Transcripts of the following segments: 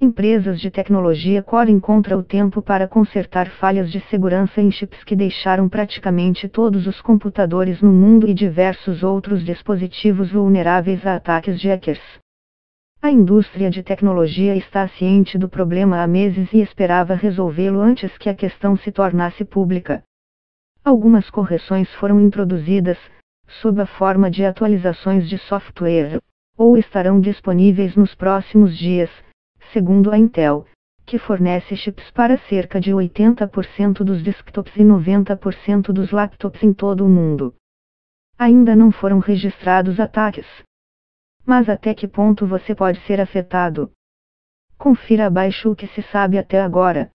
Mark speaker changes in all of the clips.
Speaker 1: Empresas de tecnologia correm contra o tempo para consertar falhas de segurança em chips que deixaram praticamente todos os computadores no mundo e diversos outros dispositivos vulneráveis a ataques de hackers. A indústria de tecnologia está ciente do problema há meses e esperava resolvê-lo antes que a questão se tornasse pública. Algumas correções foram introduzidas, sob a forma de atualizações de software, ou estarão disponíveis nos próximos dias segundo a Intel, que fornece chips para cerca de 80% dos desktops e 90% dos laptops em todo o mundo. Ainda não foram registrados ataques. Mas até que ponto você pode ser afetado? Confira abaixo o que se sabe até agora.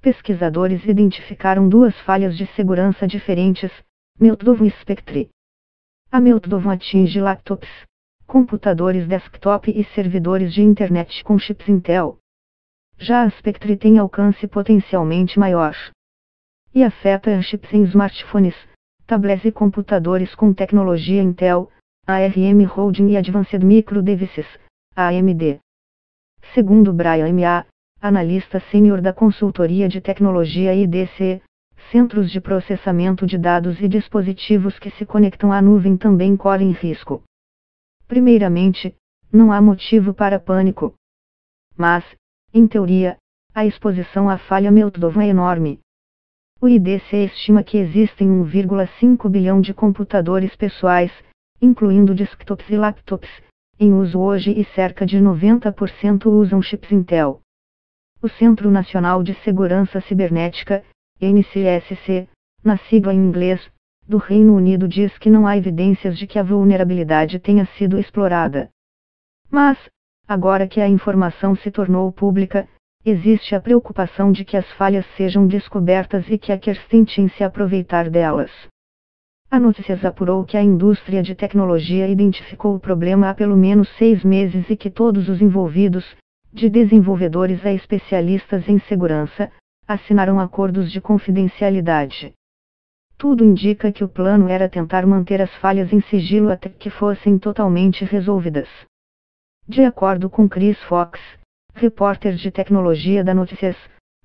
Speaker 1: Pesquisadores identificaram duas falhas de segurança diferentes, Meltdown e Spectre. A Meltdown atinge laptops, computadores desktop e servidores de internet com chips Intel. Já a Spectre tem alcance potencialmente maior. E afeta chips em smartphones, tablets e computadores com tecnologia Intel, ARM Holding e Advanced Micro Devices, AMD. Segundo Brian M.A., analista sênior da consultoria de tecnologia IDC, centros de processamento de dados e dispositivos que se conectam à nuvem também correm risco. Primeiramente, não há motivo para pânico. Mas, em teoria, a exposição à falha Meltdown é enorme. O IDC estima que existem 1,5 bilhão de computadores pessoais, incluindo desktops e laptops, em uso hoje e cerca de 90% usam chips Intel. O Centro Nacional de Segurança Cibernética, NCSC, na sigla em inglês, do Reino Unido diz que não há evidências de que a vulnerabilidade tenha sido explorada. Mas, agora que a informação se tornou pública, existe a preocupação de que as falhas sejam descobertas e que hackers tentem se aproveitar delas. A notícia apurou que a indústria de tecnologia identificou o problema há pelo menos seis meses e que todos os envolvidos, de desenvolvedores a especialistas em segurança, assinaram acordos de confidencialidade. Tudo indica que o plano era tentar manter as falhas em sigilo até que fossem totalmente resolvidas. De acordo com Chris Fox, repórter de tecnologia da Notícias,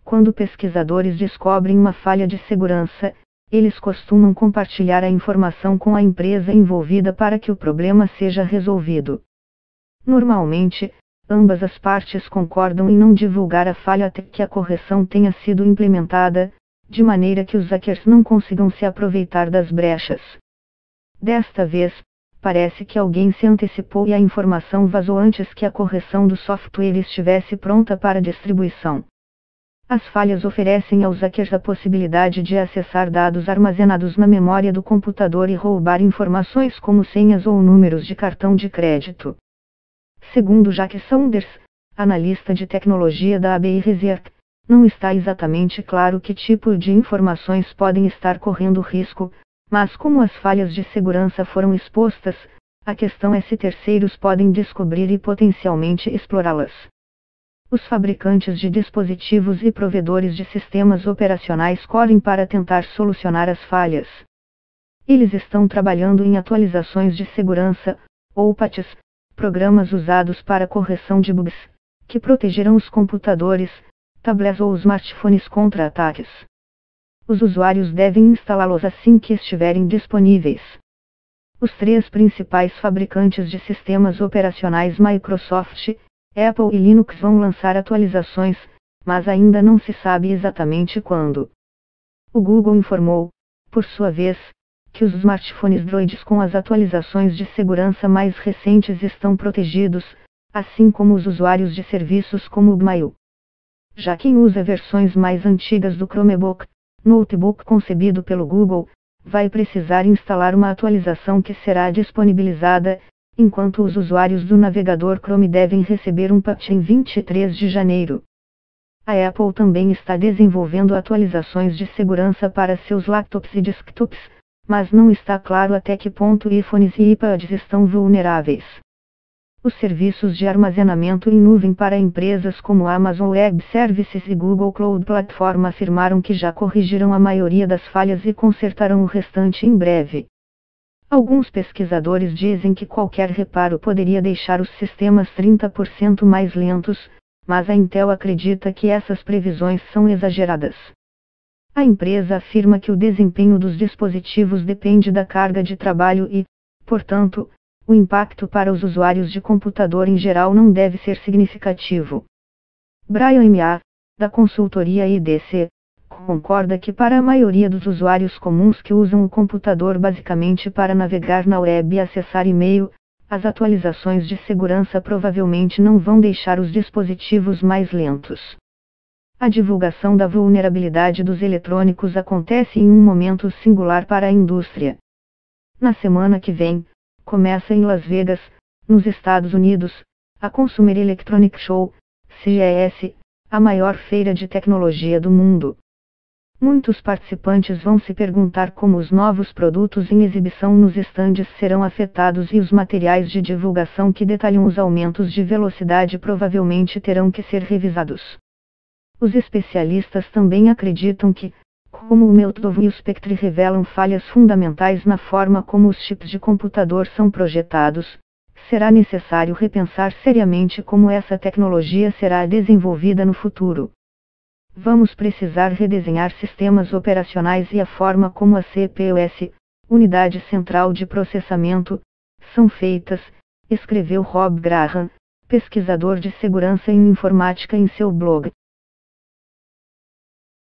Speaker 1: quando pesquisadores descobrem uma falha de segurança, eles costumam compartilhar a informação com a empresa envolvida para que o problema seja resolvido. Normalmente, ambas as partes concordam em não divulgar a falha até que a correção tenha sido implementada, de maneira que os hackers não consigam se aproveitar das brechas. Desta vez, parece que alguém se antecipou e a informação vazou antes que a correção do software estivesse pronta para distribuição. As falhas oferecem aos hackers a possibilidade de acessar dados armazenados na memória do computador e roubar informações como senhas ou números de cartão de crédito. Segundo Jack Saunders, analista de tecnologia da ABI Research, não está exatamente claro que tipo de informações podem estar correndo risco, mas como as falhas de segurança foram expostas, a questão é se terceiros podem descobrir e potencialmente explorá-las. Os fabricantes de dispositivos e provedores de sistemas operacionais correm para tentar solucionar as falhas. Eles estão trabalhando em atualizações de segurança, ou patches, programas usados para correção de bugs, que protegerão os computadores, tablets ou smartphones contra ataques. Os usuários devem instalá-los assim que estiverem disponíveis. Os três principais fabricantes de sistemas operacionais Microsoft, Apple e Linux vão lançar atualizações, mas ainda não se sabe exatamente quando. O Google informou, por sua vez, que os smartphones Droids com as atualizações de segurança mais recentes estão protegidos, assim como os usuários de serviços como o Gmail. Já quem usa versões mais antigas do Chromebook, notebook concebido pelo Google, vai precisar instalar uma atualização que será disponibilizada, enquanto os usuários do navegador Chrome devem receber um patch em 23 de janeiro. A Apple também está desenvolvendo atualizações de segurança para seus laptops e desktops, mas não está claro até que ponto iPhones e iPads estão vulneráveis. Os serviços de armazenamento em nuvem para empresas como Amazon Web Services e Google Cloud Platform afirmaram que já corrigiram a maioria das falhas e consertarão o restante em breve. Alguns pesquisadores dizem que qualquer reparo poderia deixar os sistemas 30% mais lentos, mas a Intel acredita que essas previsões são exageradas. A empresa afirma que o desempenho dos dispositivos depende da carga de trabalho e, portanto, o impacto para os usuários de computador em geral não deve ser significativo. Brian M.A., da consultoria IDC, concorda que para a maioria dos usuários comuns que usam o computador basicamente para navegar na web e acessar e-mail, as atualizações de segurança provavelmente não vão deixar os dispositivos mais lentos. A divulgação da vulnerabilidade dos eletrônicos acontece em um momento singular para a indústria. Na semana que vem, começa em Las Vegas, nos Estados Unidos, a Consumer Electronic Show, CES, a maior feira de tecnologia do mundo. Muitos participantes vão se perguntar como os novos produtos em exibição nos estandes serão afetados e os materiais de divulgação que detalham os aumentos de velocidade provavelmente terão que ser revisados. Os especialistas também acreditam que, como o Meltdown e o Spectre revelam falhas fundamentais na forma como os chips de computador são projetados, será necessário repensar seriamente como essa tecnologia será desenvolvida no futuro. Vamos precisar redesenhar sistemas operacionais e a forma como a CPUS, Unidade Central de Processamento, são feitas, escreveu Rob Graham, pesquisador de segurança em informática em seu blog.